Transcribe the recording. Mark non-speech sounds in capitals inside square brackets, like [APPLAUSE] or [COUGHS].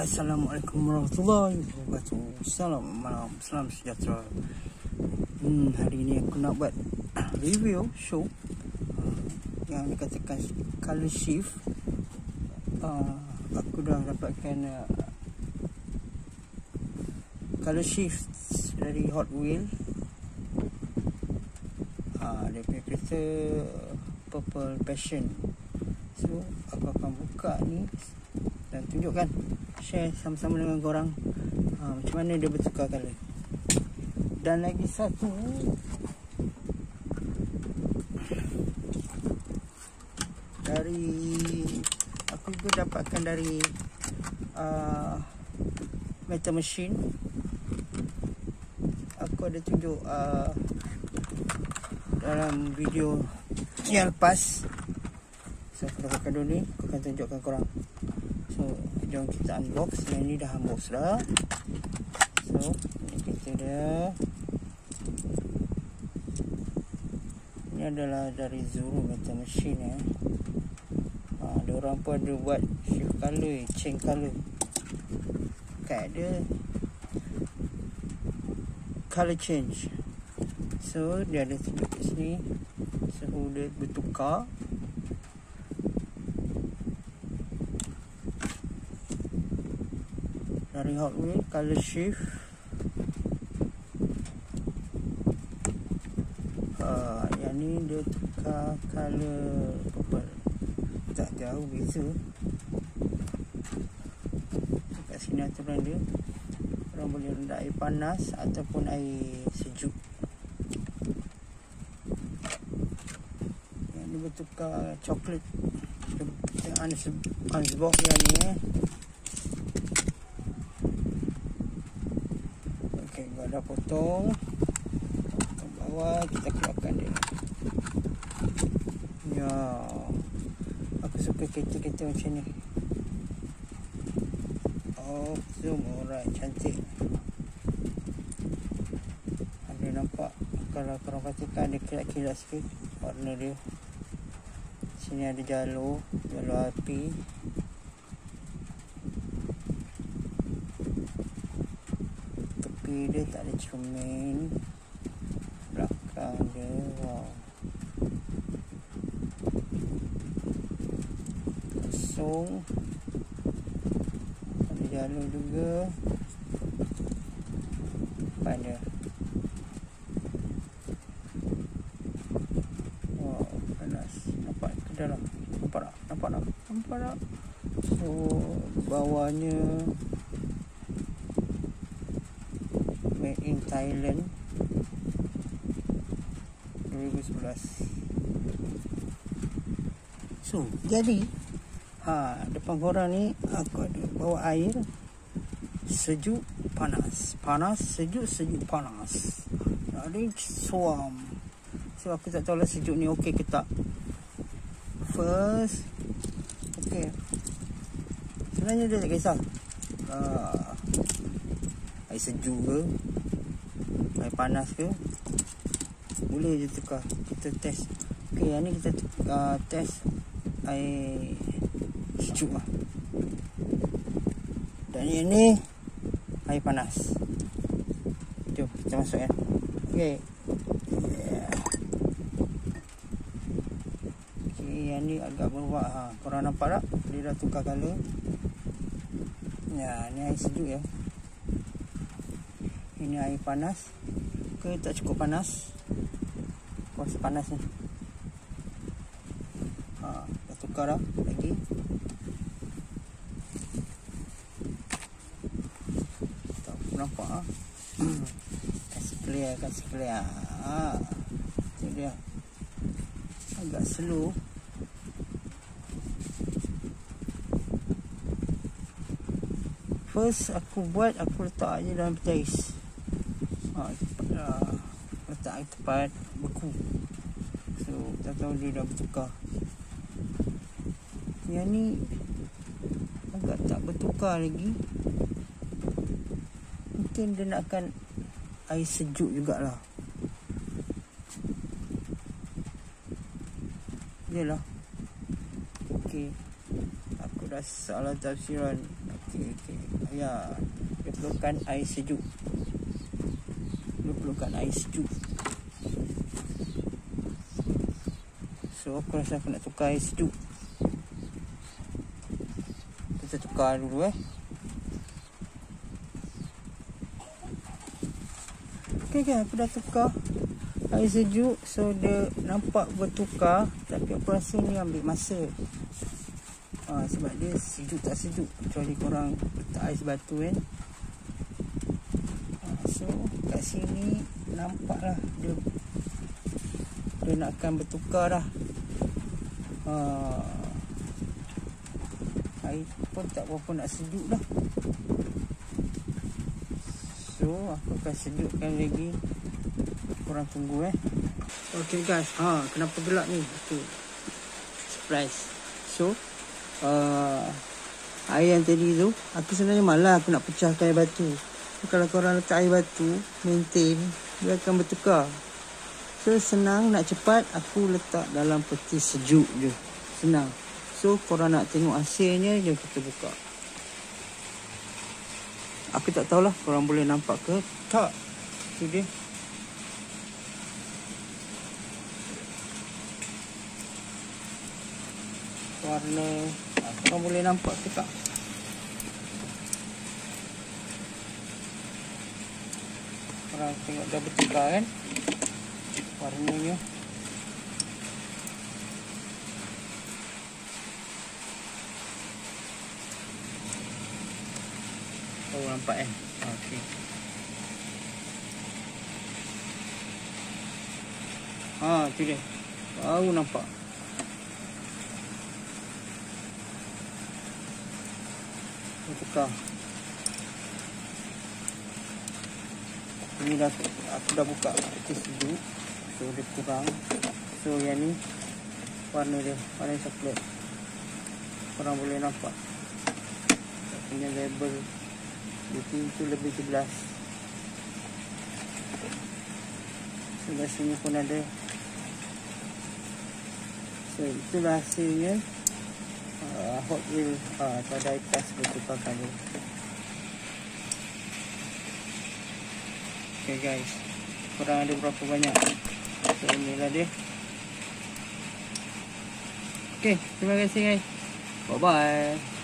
Assalamualaikum warahmatullahi wabarakatuh. Salam malam, salam sejahtera. Hmm, hari ini aku nak buat [COUGHS] review show uh, yang dikatakan color shift. Uh, aku dah dapatkan uh, color shift dari Hot Wheel. Uh, dia punya kereta Purple Passion. So, aku akan buka ni dan tunjukkan share sama-sama dengan korang. Ha, macam mana dia bertukar color. Dan lagi satu. Dari aku juga dapatkan dari uh, metal machine. Aku ada tunjuk uh, dalam video yang lepas so aku dah pakai dulu ni aku akan tunjukkan korang So jom kita unbox. Yang ni dah unbox dah. So ini kita dia Ini adalah dari Zuru Metal Machine eh. ha, Ada orang pun ada buat shift color Change color Kat dia Color change. So dia ada tunjuk kat sini. Suhu dia bertukar Hot Wheels color shift. Uh, yang ni dia tukar color purple tak jauh beza. Kat sini aturan dia orang boleh rendah air panas ataupun air sejuk. Yang ni bertukar coklat. Kita unbox yang ni eh Gua dah potong. Ke bawah kita keluarkan dia. Ya. Aku suka kereta-kereta macam ni. Oh, zoom alright, cantik. Ada nampak kalau korang perhatikan dia kilat-kilat sikit warna dia. Sini ada jalur, jalur api. Tepi dia tak ada cermin. Belakang dia wow. Kosong. Ada jalur juga. Depan dia. Wow panas. Nampak ke dalam? Nampak tak? Nampak tak? Nampak tak? So bawahnya Thailand. 2011 so jadi ha, depan korang ni aku ada bawa air sejuk panas. Panas sejuk sejuk panas. Jadi suam. So aku tak tahu lah sejuk ni okey ke tak. First okey. Sebenarnya dia tak kisah. Uh, air sejuk ke air panas ke? Boleh je tukar. Kita test. Ok yang ni kita uh, test air sejuk lah. Dan yang ni air panas. Jom kita masuk ya. Ok ni agak berubah ha. korang nampak tak? Dia dah tukar colour. Ya ni air sejuk ya ini air panas. Ke tak cukup panas? Kuasa panas ni. Ha, dah tukar dah lagi. Tak nampak ha? kasih clear kasih clear ha. tu dia. Agak slow. First aku buat aku letak je dalam petais ha, uh, letak air tepat beku so tak tahu dia dah bertukar yang ni agak tak bertukar lagi mungkin dia nakkan air sejuk jugalah Yalah Okay Aku dah salah tafsiran Okey, okey. Ya. Dia perlukan air sejuk. Perlukan air sejuk. So aku rasa aku nak tukar air sejuk. Kita tukar dulu eh. Okay kan aku dah tukar air sejuk so dia nampak bertukar tapi aku rasa ni ambil masa ha, sebab dia sejuk tak sejuk kecuali korang letak ais batu kan so kat sini nampak lah dia dia nak akan bertukar dah. Ha, air pun tak berapa nak sejuk dah. So aku akan sejukkan lagi. Korang tunggu eh. Okay guys. Ha, Kenapa gelap ni? Itu Surprise. So uh, Air yang tadi tu Aku sebenarnya malah aku nak pecahkan air batu Kalau korang letak air batu Maintain Dia akan bertukar So senang nak cepat Aku letak dalam peti sejuk je Senang So korang nak tengok hasilnya Jom kita buka Aku tak tahulah korang boleh nampak ke tak. Tu dia. Warna korang boleh nampak ke tak? Korang tengok dah bertukar kan? Warnanya. Oh nampak eh? Okey. Ha tu dia. Baru nampak. Aku Ini dah Aku dah buka Kes dulu So dia kurang. So yang ni Warna dia Warna coklat. Korang boleh nampak. Punya label. Di pintu lebih 11 Sebelah sini pun ada. So itulah hasilnya uh, Hot wheel uh, Atau diecast bertukar color Okay guys. Kurang ada berapa banyak. So inilah dia. Okay terima kasih guys. Bye bye